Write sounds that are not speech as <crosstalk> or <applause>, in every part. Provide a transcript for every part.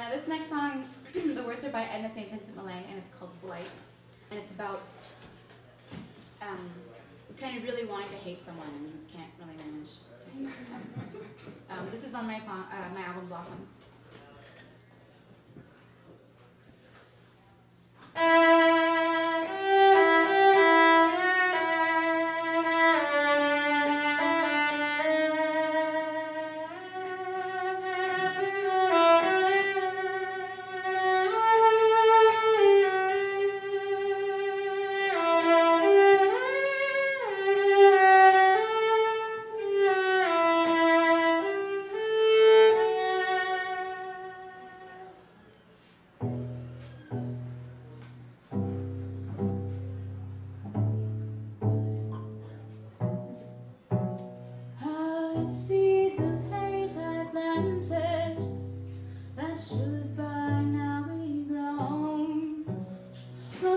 uh, this next song, <clears throat> the words are by Edna St. Vincent Millay, and it's called Blight. And it's about um, kind of really wanting to hate someone, and you can't really manage to hate them. Um, this is on my song, uh, my album Blossoms.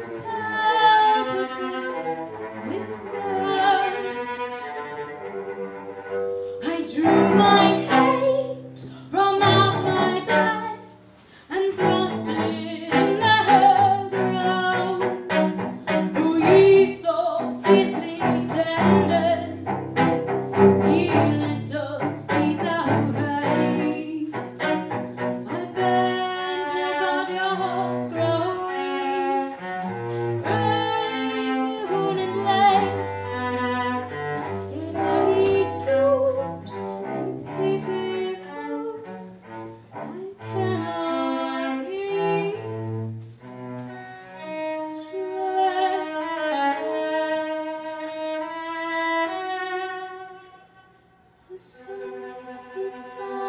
Thanks, man. six, six, six.